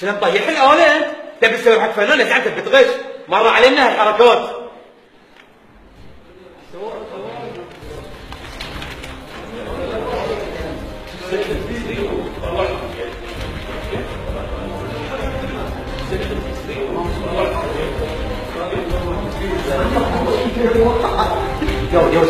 شنو مطيح الآلة انت؟ تبي تسوي حق فنان زعمتك بتغش؟ مر علينا هالحركات. يا يا